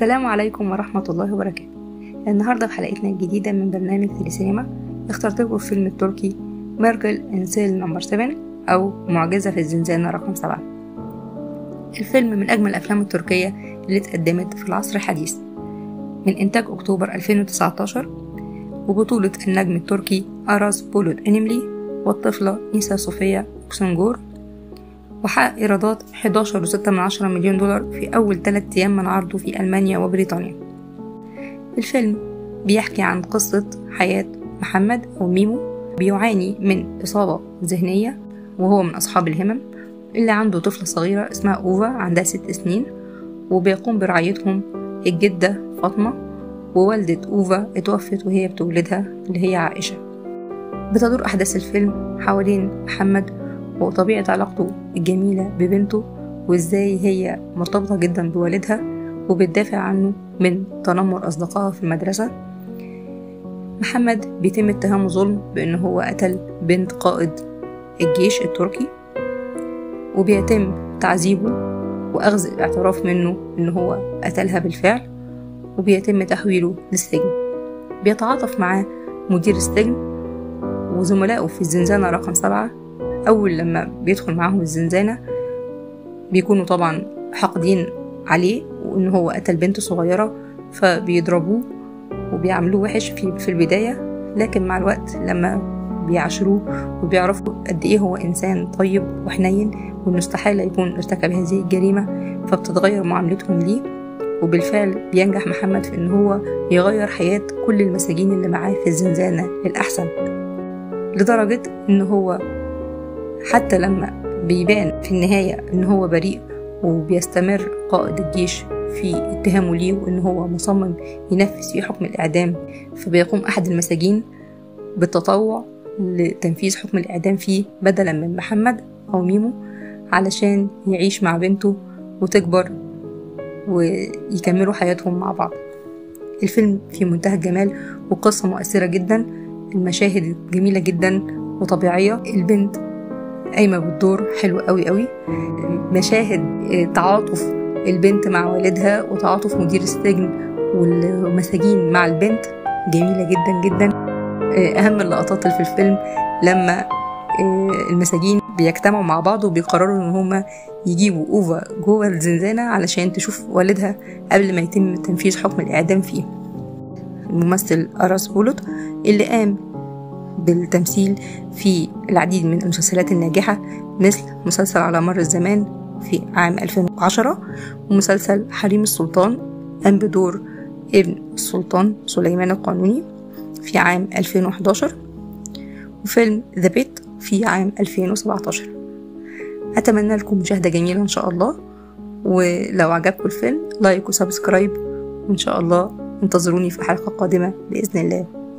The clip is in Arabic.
السلام عليكم ورحمة الله وبركاته. النهاردة في حلقتنا الجديدة من برنامج تيلي سينما اخترت لكم الفيلم التركي Miracle in Cell Number 7 أو معجزة في الزنزانة رقم 7 الفيلم من أجمل الأفلام التركية اللي اتقدمت في العصر الحديث. من إنتاج أكتوبر 2019 وبطولة النجم التركي أراس بولوت إينيملي والطفلة نيسا صوفيا أكسونجور وحقق إيرادات 11.6 مليون دولار في أول ثلاث أيام من عرضه في ألمانيا وبريطانيا. الفيلم بيحكي عن قصة حياة محمد أو ميمو بيعاني من إصابة ذهنية وهو من أصحاب الهمم اللي عنده طفلة صغيرة اسمها أوفا عندها ست سنين وبيقوم برعايتهم الجدة فاطمة ووالدة أوفا اتوفت وهي بتولدها اللي هي عائشة. بتدور أحداث الفيلم حوالين محمد وطبيعة علاقته الجميلة ببنته وإزاي هي مرتبطة جدا بوالدها وبتدافع عنه من تنمر أصدقائها في المدرسة. محمد بيتم اتهامه ظلم بأنه هو قتل بنت قائد الجيش التركي وبيتم تعذيبه وأخذ الاعتراف منه إن هو قتلها بالفعل وبيتم تحويله للسجن. بيتعاطف معاه مدير السجن وزملائه في الزنزانة رقم سبعة أول لما بيدخل معاهم الزنزانة بيكونوا طبعا حاقدين عليه وإن هو قتل بنت صغيرة فبيضربوه وبيعملوه وحش في, في البداية لكن مع الوقت لما بيعاشروه وبيعرفوا قد إيه هو إنسان طيب وحنين وإنه استحالة يكون ارتكب هذه الجريمة فبتتغير معاملتهم ليه. وبالفعل بينجح محمد في إن هو يغير حياة كل المساجين اللي معاه في الزنزانة للأحسن لدرجة إن هو حتى لما بيبان في النهاية إن هو بريء وبيستمر قائد الجيش في اتهامه ليه وإن هو مصمم ينفذ فيه حكم الإعدام فبيقوم أحد المساجين بالتطوع لتنفيذ حكم الإعدام فيه بدلا من محمد أو ميمو علشان يعيش مع بنته وتكبر ويكملوا حياتهم مع بعض. الفيلم في منتهى الجمال وقصة مؤثرة جدا المشاهد جميلة جدا وطبيعية. البنت قايمة بالدور حلو قوي قوي. مشاهد تعاطف البنت مع والدها وتعاطف مدير السجن والمساجين مع البنت. جميلة جدا جدا. أهم اللقطات اللي في الفيلم لما المساجين بيجتمعوا مع بعض وبيقرروا إن هما يجيبوا أوفا جوه الزنزانة علشان تشوف والدها قبل ما يتم تنفيذ حكم الإعدام فيه. الممثل أراس بولوت اللي قام بالتمثيل في العديد من المسلسلات الناجحة مثل مسلسل على مر الزمان في عام 2010 ومسلسل حريم السلطان قام بدور ابن السلطان سليمان القانوني في عام 2011 وفيلم The Pit في عام 2017 أتمنى لكم مشاهدة جميلة إن شاء الله ولو عجبكم الفيلم like و subscribe وإن شاء الله انتظروني في حلقة قادمة بإذن الله.